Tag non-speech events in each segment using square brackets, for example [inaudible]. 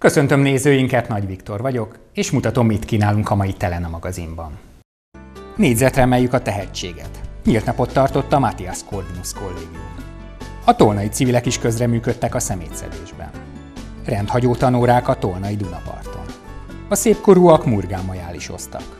Köszöntöm nézőinket, Nagy Viktor vagyok, és mutatom, mit kínálunk a mai Telena magazinban. Négyzetre emeljük a tehetséget. Nyílt napot tartott a Matthias Corvinus kollégium. A tolnai civilek is közreműködtek a szemétszedésben. Rendhagyó tanórák a tolnai Dunaparton. A szépkorúak murgán majálizoztak.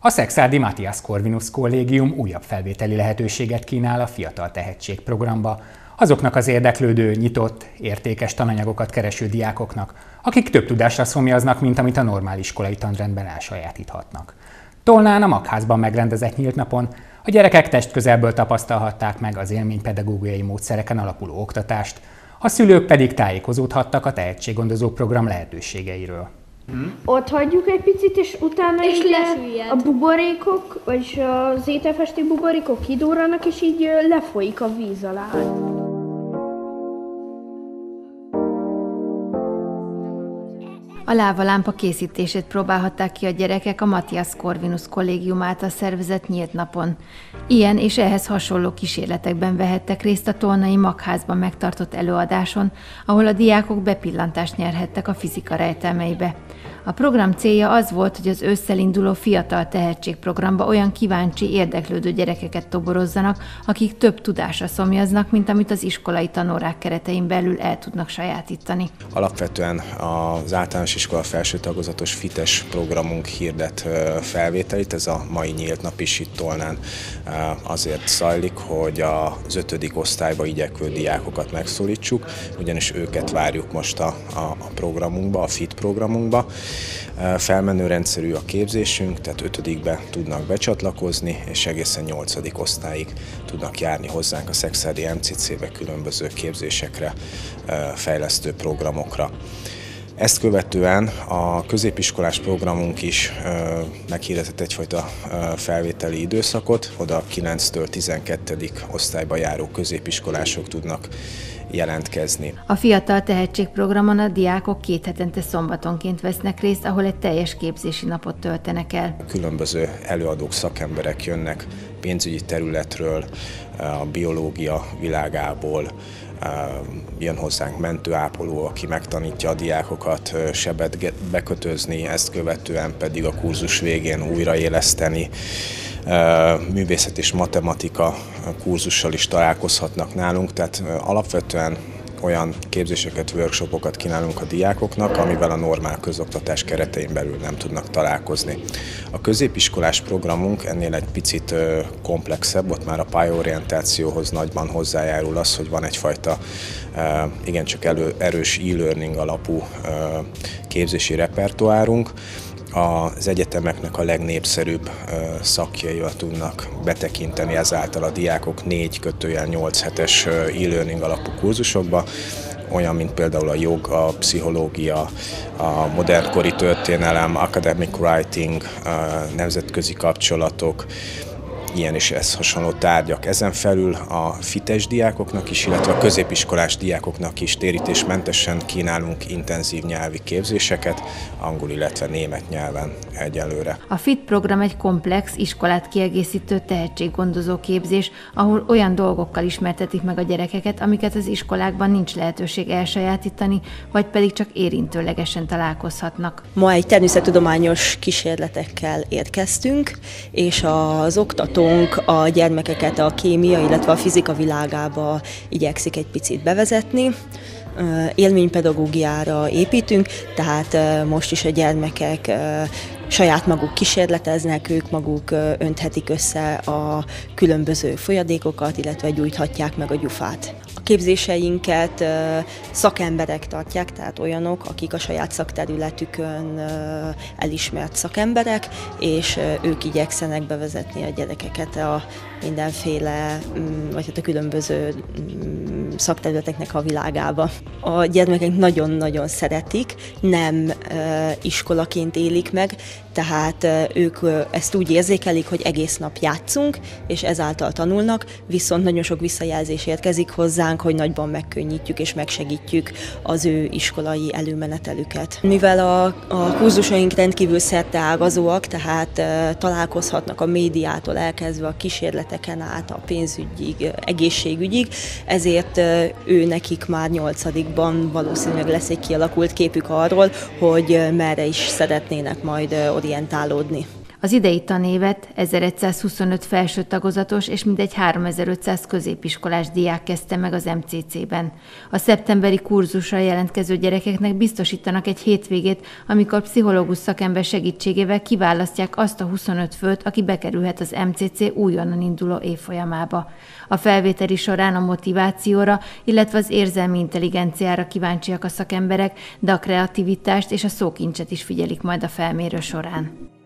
A Szexádi Matthias Corvinus kollégium újabb felvételi lehetőséget kínál a Fiatal Tehetség programba, azoknak az érdeklődő, nyitott, értékes tananyagokat kereső diákoknak, akik több tudásra szomjaznak, mint amit a normál iskolai tanrendben elsajátíthatnak. Tolnán a Magházban megrendezett nyílt napon a gyerekek testközelből tapasztalhatták meg az élménypedagógiai módszereken alapuló oktatást, a szülők pedig tájékozódhattak a tehetséggondozó program lehetőségeiről. Hmm. Ott hagyjuk egy picit, és utána és le a buborékok, vagyis az ételfesti buborékok kidóranak, és így lefolyik a víz alá. A lávalámpa készítését próbálhatták ki a gyerekek a Matthias Corvinus kollégium által szervezett nyílt napon. Ilyen és ehhez hasonló kísérletekben vehettek részt a Tolnai Magházban megtartott előadáson, ahol a diákok bepillantást nyerhettek a fizika rejtelmeibe. A program célja az volt, hogy az ősszel induló fiatal tehetségprogramba olyan kíváncsi, érdeklődő gyerekeket toborozzanak, akik több tudásra szomjaznak, mint amit az iskolai tanórák keretein belül el tudnak sajátítani. Alapvetően az általános iskola felső tagozatos FITES programunk hirdet felvételit, ez a mai nyílt nap is itt Tolnán azért zajlik, hogy az ötödik osztályba igyekvő diákokat megszólítsuk, ugyanis őket várjuk most a, a, a programunkba, a FIT programunkba. Felmenő rendszerű a képzésünk, tehát ötödikbe tudnak becsatlakozni, és egészen nyolcadik osztályig tudnak járni hozzánk a Szexádi MCC-be különböző képzésekre, fejlesztő programokra. Ezt követően a középiskolás programunk is meghirdetett egyfajta felvételi időszakot, oda 9-től 12. osztályba járó középiskolások tudnak jelentkezni. A Fiatal Tehetségprogramon a diákok két hetente szombatonként vesznek részt, ahol egy teljes képzési napot töltenek el. Különböző előadók, szakemberek jönnek pénzügyi területről, a biológia világából, jön hozzánk mentőápoló, aki megtanítja a diákokat sebet bekötözni, ezt követően pedig a kurzus végén újraéleszteni. Művészet és matematika kurzussal is találkozhatnak nálunk, tehát alapvetően olyan képzéseket, workshopokat kínálunk a diákoknak, amivel a normál közoktatás keretein belül nem tudnak találkozni. A középiskolás programunk ennél egy picit komplexebb, ott már a pályorientációhoz nagyban hozzájárul az, hogy van egyfajta igencsak elő, erős e-learning alapú képzési repertoárunk, az egyetemeknek a legnépszerűbb szakjaival tudnak betekinteni ezáltal a diákok 4 kötőjel 8 hetes e-learning alapú kurzusokba, olyan, mint például a jog, a pszichológia, a modernkori történelem, academic writing, nemzetközi kapcsolatok, ilyen és ez hasonló tárgyak. Ezen felül a fites diákoknak is, illetve a középiskolás diákoknak is térítésmentesen kínálunk intenzív nyelvi képzéseket, angol, illetve német nyelven egyelőre. A FIT program egy komplex, iskolát kiegészítő tehetséggondozó képzés, ahol olyan dolgokkal ismertetik meg a gyerekeket, amiket az iskolákban nincs lehetőség elsajátítani, vagy pedig csak érintőlegesen találkozhatnak. Ma egy természettudományos kísérletekkel érkeztünk, és az oktató oktatónk a gyermekeket a kémia, illetve a fizika világába igyekszik egy picit bevezetni élménypedagógiára építünk, tehát most is a gyermekek saját maguk kísérleteznek, ők maguk önthetik össze a különböző folyadékokat, illetve gyújthatják meg a gyufát. Képzéseinket szakemberek tartják, tehát olyanok, akik a saját szakterületükön elismert szakemberek, és ők igyekszenek bevezetni a gyerekeket a mindenféle, mm, vagy hát a különböző mm, szakterületeknek a világába. A gyermekek nagyon-nagyon szeretik, nem iskolaként élik meg, tehát ők ezt úgy érzékelik, hogy egész nap játszunk, és ezáltal tanulnak, viszont nagyon sok visszajelzés érkezik hozzánk, hogy nagyban megkönnyítjük és megsegítjük az ő iskolai előmenetelüket. Mivel a, a kurzusaink rendkívül ágazóak, tehát találkozhatnak a médiától elkezdve a kísérleteken át a pénzügyig, egészségügyig, ezért ő nekik már nyolcadikban valószínűleg lesz egy kialakult képük arról, hogy merre is szeretnének majd orientálódni. Az idei tanévet 1125 felső tagozatos és mindegy 3500 középiskolás diák kezdte meg az MCC-ben. A szeptemberi kurzusra jelentkező gyerekeknek biztosítanak egy hétvégét, amikor pszichológus szakember segítségével kiválasztják azt a 25 főt, aki bekerülhet az MCC újonnan induló évfolyamába. A felvételi során a motivációra, illetve az érzelmi intelligenciára kíváncsiak a szakemberek, de a kreativitást és a szókincset is figyelik majd a felmérő során.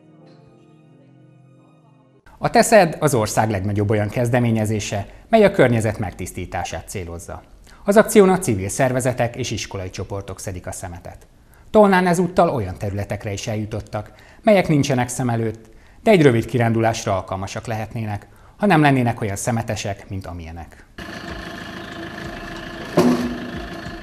A TESZED az ország legnagyobb olyan kezdeményezése, mely a környezet megtisztítását célozza. Az akción a civil szervezetek és iskolai csoportok szedik a szemetet. Tolnán ezúttal olyan területekre is eljutottak, melyek nincsenek szem előtt, de egy rövid kirándulásra alkalmasak lehetnének, ha nem lennének olyan szemetesek, mint amilyenek.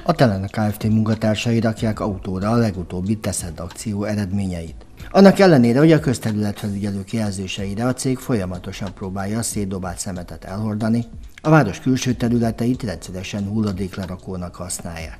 A Telene Kft. munkatársai rakják autóra a legutóbbi Teszed akció eredményeit. Annak ellenére, hogy a közterületfelügyelők jelzéseire a cég folyamatosan próbálja a szétdobált szemetet elhordani, a város külső területeit rendszeresen hulladéklerakónak használják.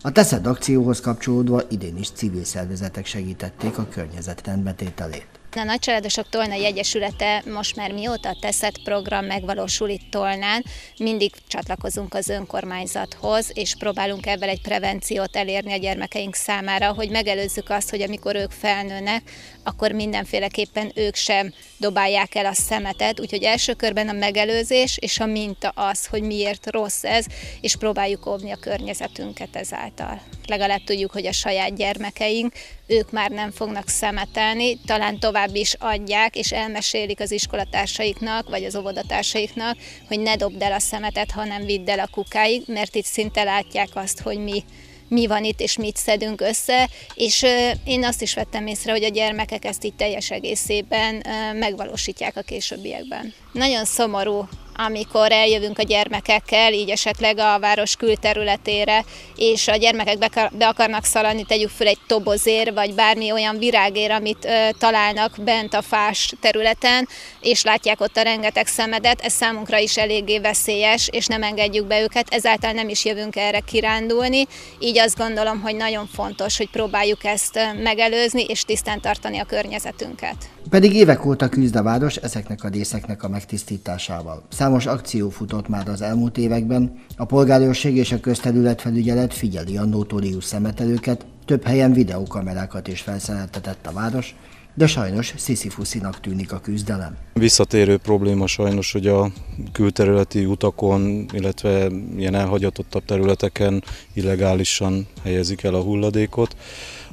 A Teszed akcióhoz kapcsolódva idén is civil szervezetek segítették a környezet rendbetételét. A Nagycsaládosok Tolnai Egyesülete most már mióta a Teszet program megvalósul itt Tolnán, mindig csatlakozunk az önkormányzathoz, és próbálunk ebből egy prevenciót elérni a gyermekeink számára, hogy megelőzzük azt, hogy amikor ők felnőnek, akkor mindenféleképpen ők sem dobálják el a szemetet, úgyhogy első körben a megelőzés és a minta az, hogy miért rossz ez, és próbáljuk óvni a környezetünket ezáltal. Legalább tudjuk, hogy a saját gyermekeink, ők már nem fognak szemetelni, talán tovább is adják, és elmesélik az iskolatársaiknak, vagy az óvodatársaiknak, hogy ne dobd el a szemetet, hanem vidd el a kukáig, mert itt szinte látják azt, hogy mi mi van itt, és mit szedünk össze, és én azt is vettem észre, hogy a gyermekek ezt így teljes egészében megvalósítják a későbbiekben. Nagyon szomorú amikor eljövünk a gyermekekkel, így esetleg a város külterületére, és a gyermekek be, akarnak szaladni, tegyük föl egy tobozér, vagy bármi olyan virágér, amit ö, találnak bent a fás területen, és látják ott a rengeteg szemedet, ez számunkra is eléggé veszélyes, és nem engedjük be őket, ezáltal nem is jövünk erre kirándulni, így azt gondolom, hogy nagyon fontos, hogy próbáljuk ezt megelőzni, és tisztán tartani a környezetünket. Pedig évek óta küzd a város ezeknek a részeknek a megtisztításával. Számos akció futott már az elmúlt években, a polgárőrség és a közterületfelügyelet figyeli a notórius szemetelőket, több helyen videókamerákat is felszereltetett a város, de sajnos sziszifuszinak tűnik a küzdelem. Visszatérő probléma sajnos, hogy a külterületi utakon, illetve ilyen elhagyatottabb területeken illegálisan helyezik el a hulladékot.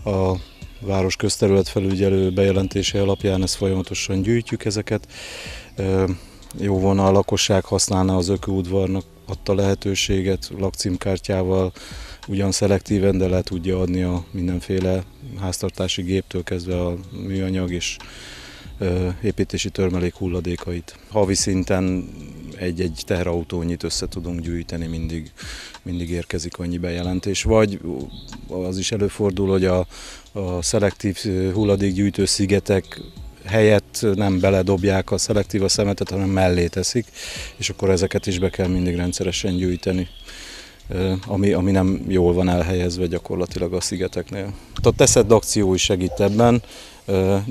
A város közterület felügyelő bejelentése alapján ezt folyamatosan gyűjtjük ezeket. Jó volna a lakosság használna az ökőudvarnak adta lehetőséget lakcímkártyával, ugyan szelektíven, de le tudja adni a mindenféle háztartási géptől kezdve a műanyag és építési törmelék hulladékait. Havi szinten egy-egy teherautónyit össze tudunk gyűjteni, mindig, mindig érkezik annyi bejelentés. Vagy az is előfordul, hogy a, a szelektív hulladékgyűjtő szigetek helyett nem beledobják a szelektív a szemetet, hanem mellé teszik, és akkor ezeket is be kell mindig rendszeresen gyűjteni ami, ami nem jól van elhelyezve gyakorlatilag a szigeteknél. A Teszed akció is segít ebben,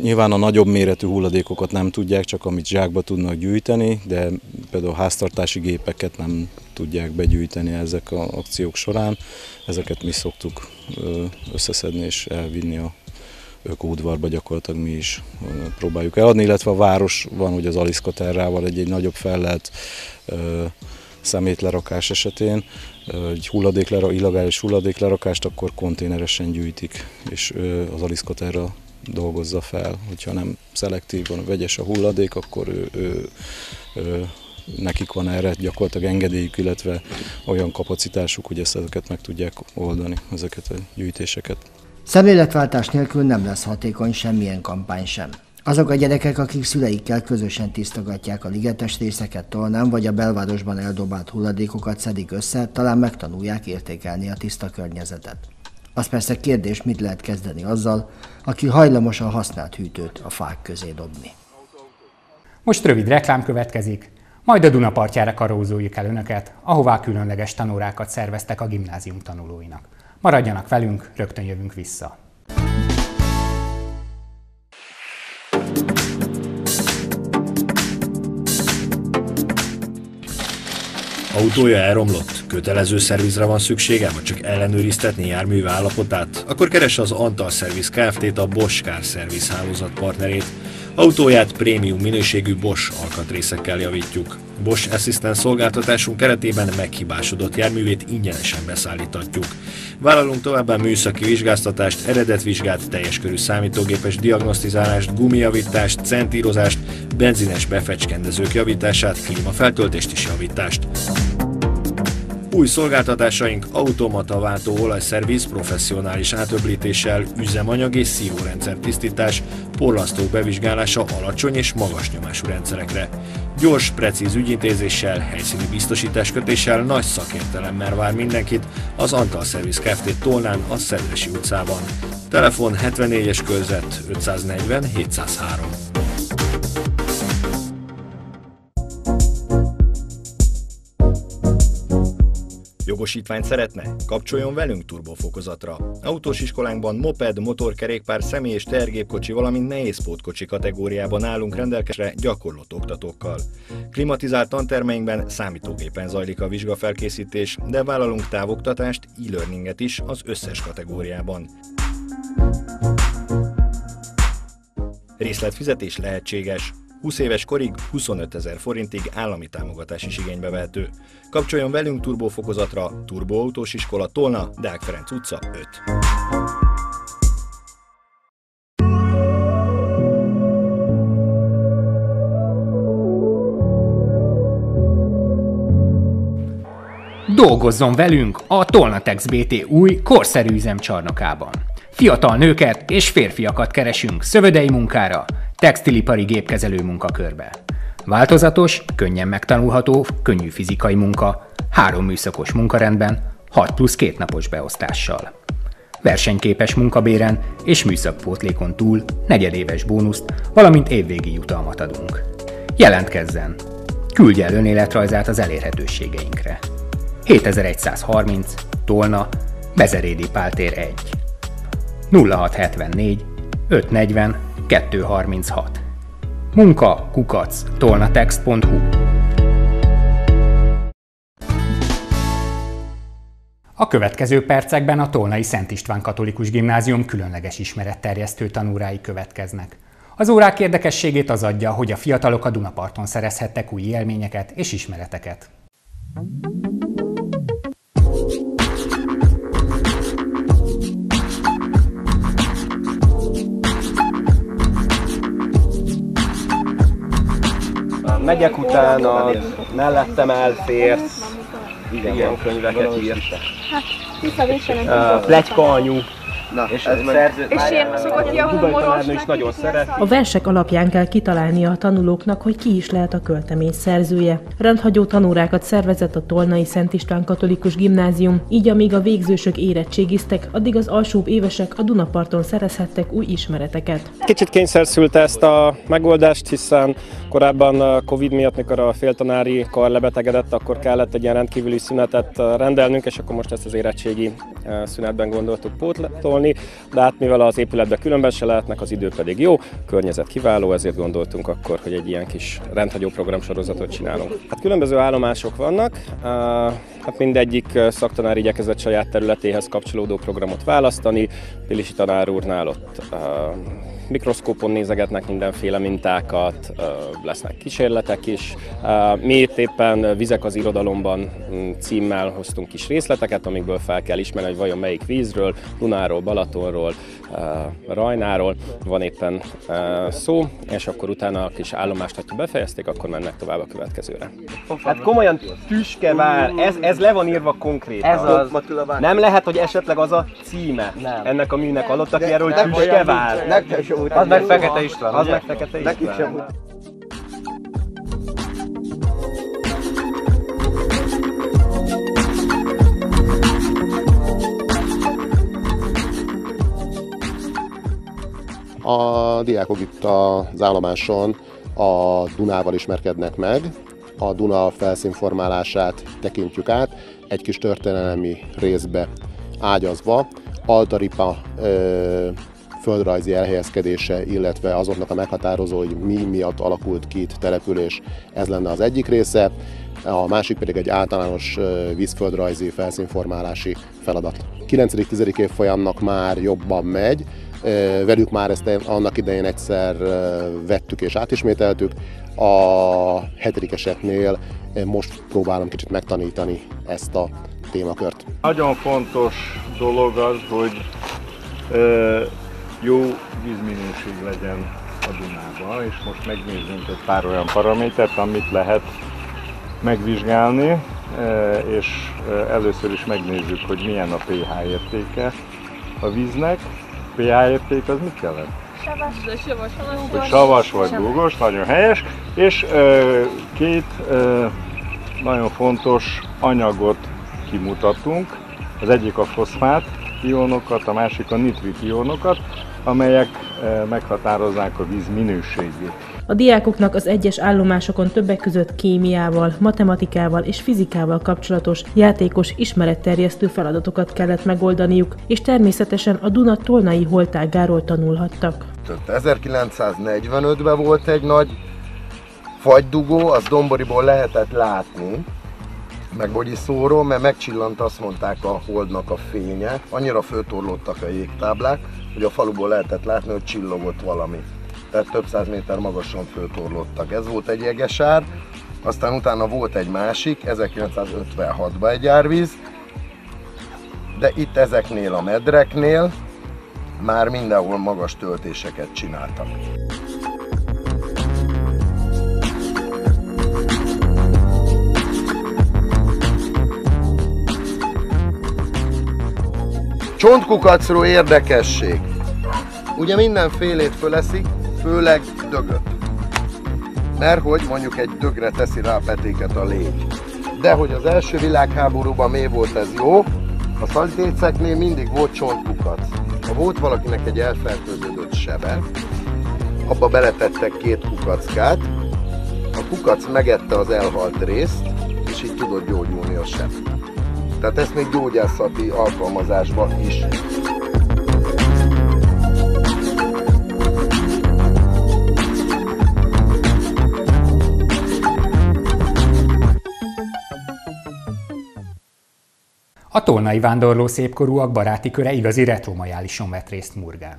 Nyilván a nagyobb méretű hulladékokat nem tudják, csak amit zsákba tudnak gyűjteni, de például háztartási gépeket nem tudják begyűjteni ezek a akciók során. Ezeket mi szoktuk összeszedni és elvinni a ökóudvarba gyakorlatilag mi is próbáljuk eladni, illetve a város van, hogy az Aliszkaterrával egy, egy nagyobb fellelt szemétlerakás esetén, egy hulladéklera, illegális hulladéklerakást, akkor konténeresen gyűjtik, és az Aliszkaterra dolgozza fel, hogyha nem szelektív, van vegyes a hulladék, akkor ő, ő, ő, nekik van erre gyakorlatilag engedélyük, illetve olyan kapacitásuk, hogy ezt ezeket meg tudják oldani, ezeket a gyűjtéseket. Szemléletváltás nélkül nem lesz hatékony semmilyen kampány sem. Azok a gyerekek, akik szüleikkel közösen tisztogatják a ligetes részeket tolnán, vagy a belvárosban eldobált hulladékokat szedik össze, talán megtanulják értékelni a tiszta környezetet. Az persze kérdés, mit lehet kezdeni azzal, aki hajlamos a használt hűtőt a fák közé dobni. Most rövid reklám következik, majd a Dunapartjára karózoljuk el Önöket, ahová különleges tanórákat szerveztek a gimnázium tanulóinak. Maradjanak velünk, rögtön jövünk vissza. Autója elromlott? Kötelező szervizre van szüksége, vagy csak ellenőriztetni járműve állapotát? Akkor keresse az Antal Service Kft-t, a Bosch Car Service hálózat partnerét. Autóját prémium minőségű Bosch alkatrészekkel javítjuk. Bosch Assistant szolgáltatásunk keretében meghibásodott járművét ingyenesen beszállítatjuk. Vállalunk továbbá műszaki vizsgáztatást, eredetvizsgát, teljes körű számítógépes diagnosztizálást, gumijavítást, centírozást, benzines befecskendezők javítását, klímafeltöltést és javítást. Új szolgáltatásaink automata váltó olajszerviz professzionális átöblítéssel, üzemanyag és szívórendszer tisztítás, porlasztók bevizsgálása alacsony és magas nyomású rendszerekre. Gyors, precíz ügyintézéssel, helyszíni biztosításkötéssel, nagy szakértelemmel vár mindenkit az Antal Service Kft. Tolnán a Szedresi utcában. Telefon 74-es körzet 540 703. Jogosítványt szeretne? Kapcsoljon velünk turbofokozatra. Autós iskolánkban moped, motorkerékpár, személy és tergépkocsi, valamint nehézpótkocsi kategóriában állunk rendelkezésre gyakorlott oktatókkal. Klimatizált tantermeinkben számítógépen zajlik a vizsgafelkészítés, de vállalunk távoktatást, e-learninget is az összes kategóriában. Részletfizetés lehetséges. 20 éves korig 25 ezer forintig állami támogatás is igénybe vehető. Kapcsoljon velünk turbófokozatra, Turboautós iskola Tolna, Deák Ferenc utca 5. Dolgozzon velünk a Tolnatex BT új, korszerű üzemcsarnokában. Fiatal nőket és férfiakat keresünk szövedei munkára, textilipari gépkezelő munkakörbe. Változatos, könnyen megtanulható, könnyű fizikai munka, három műszakos munkarendben, 6 plusz két napos beosztással. Versenyképes munkabéren és műszakpótlékon túl negyedéves bónuszt, valamint évvégi jutalmat adunk. Jelentkezzen! Küldje el önéletrajzát az elérhetőségeinkre. 7130, Tolna, Bezerédi Páltér 1. 0674 540 236. Munka kukac tolnatext.hu A következő percekben a Tolnai Szent István Katolikus Gimnázium különleges ismeretterjesztő tanúrái következnek. Az órák érdekességét az adja, hogy a fiatalok a Dunaparton szerezhettek új élményeket és ismereteket. Megyek utána, mellettem elférsz, igen, könyveket írt. Hát, visszavésenek. Uh, Plegyka anyu, Na, és ez szerző... És én szokott ki a humoros is nagyon szeret. A versek alapján kell kitalálnia a tanulóknak, hogy ki is lehet a költemény szerzője. Rendhagyó tanórákat szervezett a Tolnai Szent István Katolikus Gimnázium, így amíg a végzősök érettségiztek, addig az alsóbb évesek a Dunaparton szerezhettek új ismereteket. Kicsit kényszer szült ezt a megoldást, hiszen korábban a Covid miatt, mikor a féltanári kar lebetegedett, akkor kellett egy ilyen rendkívüli szünetet rendelnünk, és akkor most ezt az érettségi szünetben gondoltuk pótolni használni, de hát mivel az épületben különben se lehetnek, az idő pedig jó, környezet kiváló, ezért gondoltunk akkor, hogy egy ilyen kis rendhagyó programsorozatot csinálunk. Hát különböző állomások vannak, hát mindegyik szaktanár igyekezett saját területéhez kapcsolódó programot választani. Pilisi tanár úrnál ott mikroszkópon nézegetnek mindenféle mintákat, lesznek kísérletek is. Mi itt éppen Vizek az irodalomban mm, címmel hoztunk kis részleteket, amikből fel kell ismerni, hogy vajon melyik vízről, Dunáról, Balatonról, Rajnáról van éppen szó, és akkor utána a kis állomást, ha befejezték, akkor mennek tovább a következőre. Hát komolyan tüskevár, ez, ez le van írva konkrétan. Ez az. Nem lehet, hogy esetleg az a címe Nem. ennek a műnek alatt, aki erről sem úgy. Az meg Fekete István, az meg Fekete István. A diákok itt az állomáson a Dunával ismerkednek meg, a Duna felszínformálását tekintjük át, egy kis történelmi részbe ágyazva, Altaripa ö, földrajzi elhelyezkedése, illetve azoknak a meghatározó, hogy mi miatt alakult ki itt település, ez lenne az egyik része, a másik pedig egy általános vízföldrajzi felszínformálási feladat. 9.-10. évfolyamnak már jobban megy, velük már ezt annak idején egyszer vettük és átismételtük. A hetedikeseknél most próbálom kicsit megtanítani ezt a témakört. Nagyon fontos dolog az, hogy jó vízminőség legyen a Dunában, és most megnézzünk egy pár olyan paramétert, amit lehet megvizsgálni, ö, és ö, először is megnézzük, hogy milyen a pH értéke a víznek. pH érték az mit jelent? Hogy savas vagy dúgos, nagyon helyes, és ö, két nagyon fontos anyagot kimutatunk. Az egyik a foszfát ionokat, a másik a nitrit ionokat, amelyek meghatározzák a víz minőségét. A diákoknak az egyes állomásokon többek között kémiával, matematikával és fizikával kapcsolatos játékos ismeretterjesztő feladatokat kellett megoldaniuk, és természetesen a Duna tolnai holtágáról tanulhattak. 1945-ben volt egy nagy fagydugó, az Domboriból lehetett látni, meg Bogyiszóról, mert megcsillant, azt mondták a holdnak a fénye. Annyira föltorlódtak a jégtáblák, hogy a faluból lehetett látni, hogy csillogott valami. Tehát több száz méter magasan föltorlódtak. Ez volt egy jegesár, aztán utána volt egy másik, 1956-ban egy árvíz, de itt ezeknél a medreknél már mindenhol magas töltéseket csináltak. Csontkukacról érdekesség. Ugye mindenfélét föleszik, főleg dögöt. Mert hogy mondjuk egy dögre teszi rá a petéket a légy. De hogy az első világháborúban mi volt ez jó, a szalitéceknél mindig volt csontkukac. Ha volt valakinek egy elfertőződött sebe, abba beletettek két kukackát, a kukac megette az elhalt részt, és így tudott gyógyulni a seb. Tehát ezt még gyógyászati alkalmazásban is. Tolnai vándorló szépkorúak baráti köre igazi retromajálison vett részt Murgán.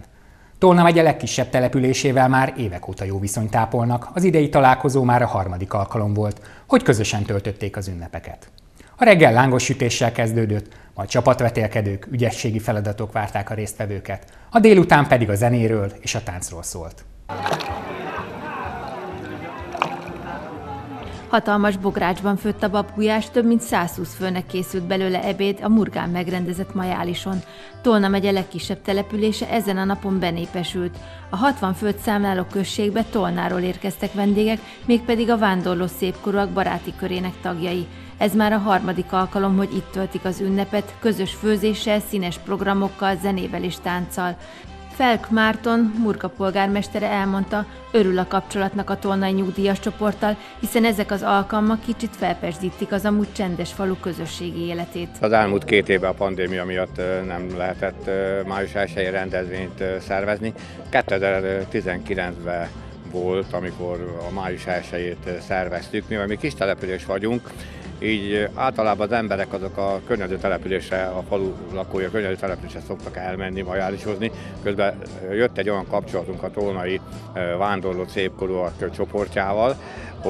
Tolna megye legkisebb településével már évek óta jó viszonyt tápolnak, az idei találkozó már a harmadik alkalom volt, hogy közösen töltötték az ünnepeket. A reggel lángos sütéssel kezdődött, majd csapatvetélkedők, ügyességi feladatok várták a résztvevőket, a délután pedig a zenéről és a táncról szólt. Hatalmas bográcsban főtt a babgulyás, több mint 120 főnek készült belőle ebéd a Murgán megrendezett majálison. Tolna megye legkisebb települése ezen a napon benépesült. A 60 főt számláló községbe Tolnáról érkeztek vendégek, mégpedig a vándorló szépkorúak baráti körének tagjai. Ez már a harmadik alkalom, hogy itt töltik az ünnepet, közös főzéssel, színes programokkal, zenével és tánccal. Felk Márton, Murka polgármestere elmondta, örül a kapcsolatnak a tolnai nyugdíjas csoporttal, hiszen ezek az alkalmak kicsit felperzsítik az amúgy csendes falu közösségi életét. Az elmúlt két évben a pandémia miatt nem lehetett május 1 rendezvényt szervezni. 2019-ben volt, amikor a május 1-ét szerveztük, mivel mi kis település vagyunk, így általában az emberek azok a környező településre, a falu lakói a környező településre szoktak elmenni, majálisozni. Közben jött egy olyan kapcsolatunk a tolnai vándorló szépkorúak csoportjával,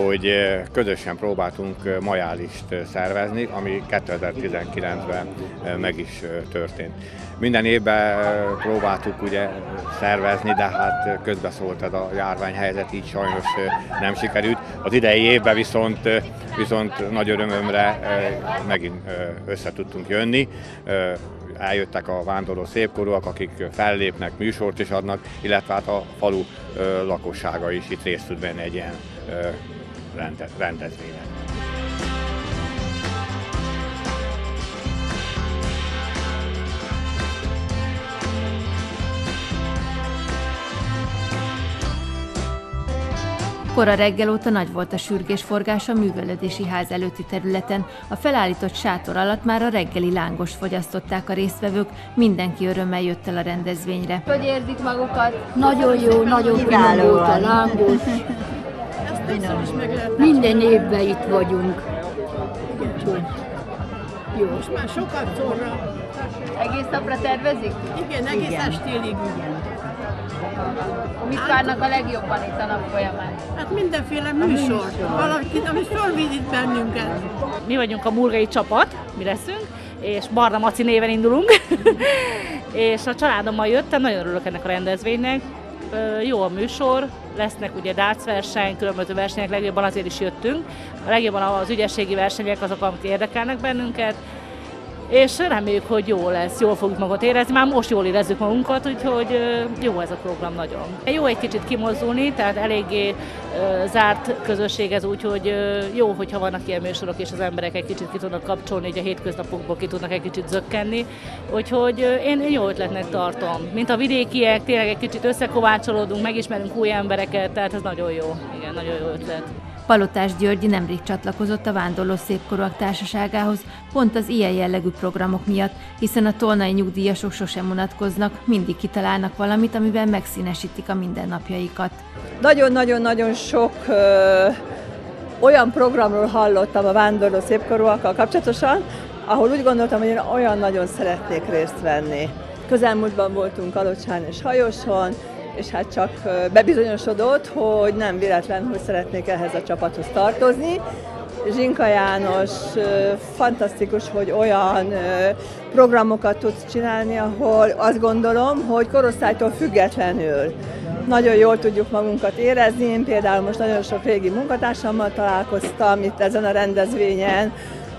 hogy közösen próbáltunk majálist szervezni, ami 2019-ben meg is történt. Minden évben próbáltuk ugye szervezni, de hát közbeszólt ez a járványhelyzet, így sajnos nem sikerült. Az idei évben viszont, viszont nagy örömömre megint össze tudtunk jönni eljöttek a vándorló szépkorúak, akik fellépnek, műsort is adnak, illetve hát a falu lakossága is itt részt tud venni egy ilyen rendezvényen. Kora reggel óta nagy volt a sürgésforgás a művelődési ház előtti területen. A felállított sátor alatt már a reggeli lángos fogyasztották a résztvevők, mindenki örömmel jött el a rendezvényre. Hogy érzik magukat? Nagyon jó, nagyon finom volt a lángos. [laughs] Minden évben itt vagyunk. jó. Most már sokat szorra. Egész napra tervezik? Igen, egész igen. estélig. Igen. Mit várnak a legjobban itt a nap folyamán? Hát mindenféle műsor, valakit, ami fölvidít bennünket. Mi vagyunk a murgai csapat, mi leszünk, és Barna Maci néven indulunk. [laughs] és a családommal jöttem, nagyon örülök ennek a rendezvénynek. Jó a műsor, lesznek ugye verseny, különböző versenyek, legjobban azért is jöttünk. A legjobban az ügyességi versenyek azok, amik érdekelnek bennünket és reméljük, hogy jó lesz, jól fogjuk magunkat érezni. Már most jól érezzük magunkat, úgyhogy jó ez a program nagyon. Jó egy kicsit kimozdulni, tehát eléggé zárt közösség ez úgy, hogy jó, hogyha vannak ilyen műsorok, és az emberek egy kicsit ki tudnak kapcsolni, hogy a hétköznapokból ki tudnak egy kicsit zökkenni. Úgyhogy én jó ötletnek tartom. Mint a vidékiek, tényleg egy kicsit összekovácsolódunk, megismerünk új embereket, tehát ez nagyon jó. Igen, nagyon jó ötlet. Palotás Györgyi nemrég csatlakozott a Vándorló Szépkorúak Társaságához, pont az ilyen jellegű programok miatt, hiszen a tolnai nyugdíjasok sosem unatkoznak, mindig kitalálnak valamit, amiben megszínesítik a mindennapjaikat. Nagyon-nagyon-nagyon sok ö, olyan programról hallottam a Vándorló Szépkorúakkal kapcsolatosan, ahol úgy gondoltam, hogy én olyan nagyon szeretnék részt venni. Közelmúltban voltunk Alocsán és Hajoson, és hát csak bebizonyosodott, hogy nem véletlen, hogy szeretnék ehhez a csapathoz tartozni. Zsinka János fantasztikus, hogy olyan programokat tudsz csinálni, ahol azt gondolom, hogy korosztálytól függetlenül nagyon jól tudjuk magunkat érezni. Én például most nagyon sok régi munkatársammal találkoztam itt ezen a rendezvényen,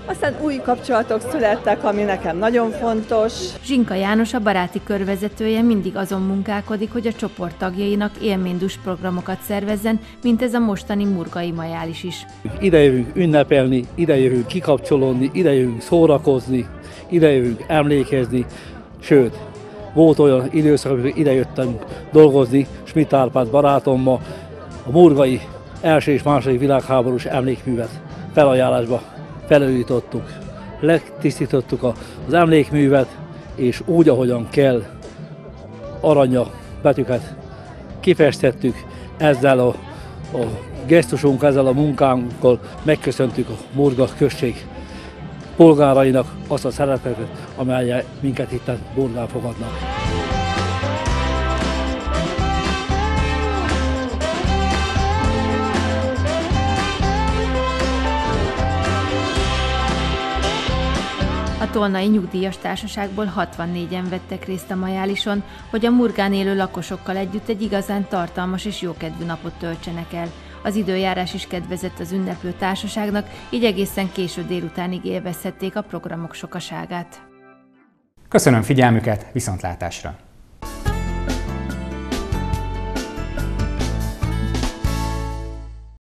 aztán új kapcsolatok születtek, ami nekem nagyon fontos. Zsinka János, a baráti körvezetője mindig azon munkálkodik, hogy a csoport tagjainak élménydus programokat szervezzen, mint ez a mostani Murgai Majális is. Idejövünk ünnepelni, idejövünk kikapcsolódni, idejövünk szórakozni, idejövünk emlékezni, sőt, volt olyan időszak, amikor idejöttem dolgozni Schmidt Árpád barátommal, a Murgai első és második világháborús emlékművet felajánlásba felújítottuk, letisztítottuk az emlékművet, és úgy, ahogyan kell, aranya betűket kifestettük, ezzel a, a gesztusunk, ezzel a munkánkkal megköszöntük a Murga község polgárainak azt a szeretetet, amelyet minket itt Burgán fogadnak. Tolnai Nyugdíjas Társaságból 64-en vettek részt a majálison, hogy a Murgán élő lakosokkal együtt egy igazán tartalmas és jókedvű napot töltsenek el. Az időjárás is kedvezett az ünneplő társaságnak, így egészen késő délutánig élvezhették a programok sokaságát. Köszönöm figyelmüket, viszontlátásra!